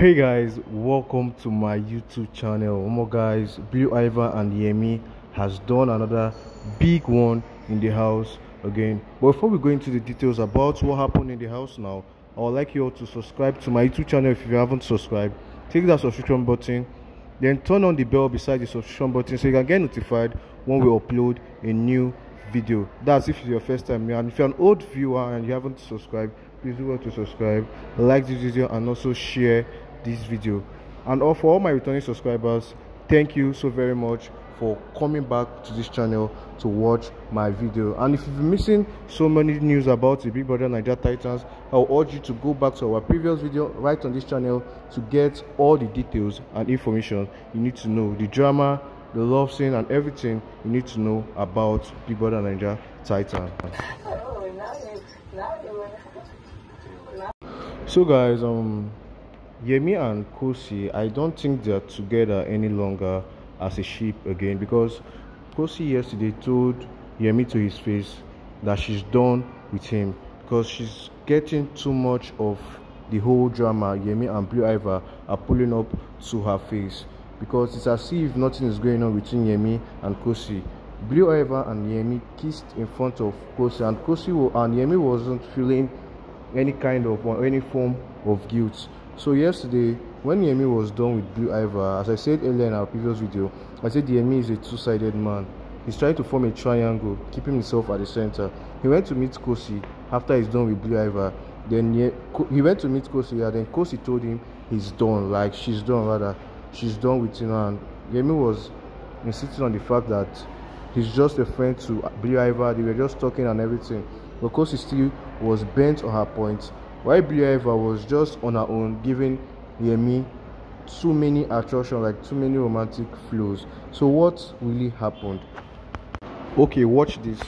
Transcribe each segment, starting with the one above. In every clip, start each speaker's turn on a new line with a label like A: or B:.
A: hey guys welcome to my youtube channel. More guys blue ivan and yemi has done another big one in the house again. But before we go into the details about what happened in the house now i would like you all to subscribe to my youtube channel if you haven't subscribed. Click that subscription button then turn on the bell beside the subscription button so you can get notified when we upload a new video. That's if it's your first time. Here and if you're an old viewer and you haven't subscribed please do well to subscribe like this video and also share this video. And all for all my returning subscribers thank you so very much for coming back to this channel to watch my video. And if you've been missing so many news about the big brother Naija titans i'll urge you to go back to our previous video right on this channel to get all the details and information you need to know the drama the love scene and everything you need to know about big brother Naija titan so guys um Yemi and Khosi, I don't think they're together any longer as a ship again because Khosi yesterday told Yemi to his face that she's done with him because she's getting too much of the whole drama Yemi and Blue Aiva are pulling up to her face because it's as if nothing is going on between Yemi and Khosi. Blue Aiva and Yemi kissed in front of Khosi and Khosi and Yemi wasn't feeling any kind of or any form of guilt so yesterday, when Yemi was done with Blue Aiva, as I said earlier in our previous video, I said Yemi is a two-sided man. He's trying to form a triangle, keeping himself at the center. He went to meet Khosi after he's done with Blue Aiva. Then he went to meet Khosi, and then Khosi told him he's done, like she's done rather, she's done with him. And Yemi was insisting on the fact that he's just a friend to Blue Aiva. They were just talking and everything. But Khosi still was bent on her point while Eva was just on her own, giving Yemi too many attraction, like too many romantic flows. So what really happened? Okay, watch this.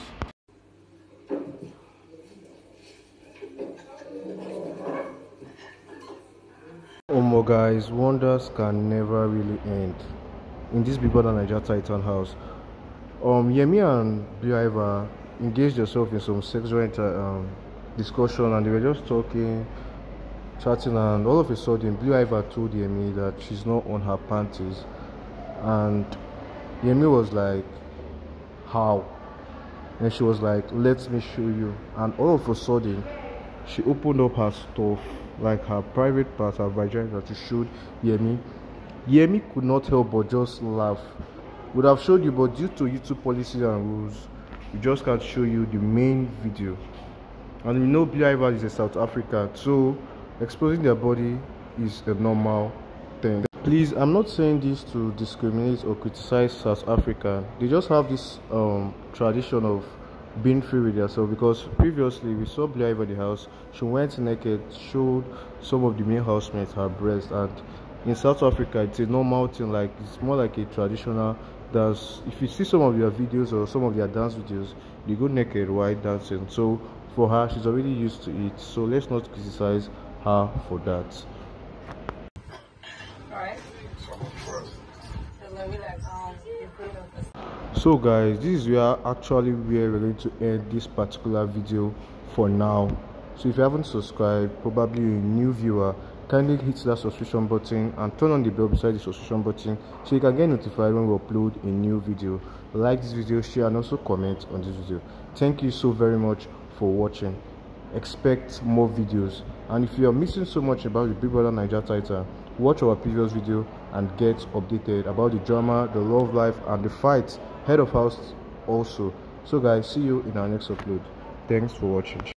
A: Oh my guys, wonders can never really end. In this Big Brother Naija Titan house, um, Yemi and Eva engaged themselves in some sexual inter, um, discussion and they were just talking, chatting, and all of a sudden, Blue Aiva told Yemi that she's not on her panties, and Yemi was like, "How?" And she was like, "Let me show you." And all of a sudden, she opened up her stuff, like her private part, her vagina, to show Yemi. Yemi could not help but just laugh. Would have showed you, but due to YouTube policies and rules, we just can't show you the main video and we know Ivers is a South Africa, so exposing their body is a normal thing. Please, I'm not saying this to discriminate or criticize South Africa. They just have this um, tradition of being free with yourself because previously we saw Blue Aiva in the house. She went naked, showed some of the male housemates her breast, and in South Africa it's a normal thing. Like it's more like a traditional dance. If you see some of your videos or some of your dance videos, they go naked while dancing. So for her she's already used to it so let's not criticize her for that so guys this is where actually where we're going to end this particular video for now so if you haven't subscribed probably a new viewer kindly hit that subscription button and turn on the bell beside the subscription button so you can get notified when we upload a new video. Like this video share and also comment on this video. Thank you so very much for watching. Expect more videos. And if you are missing so much about the big brother Naija title watch our previous video and get updated about the drama the love life and the fight head of house also. So guys see you in our next upload. Thanks for watching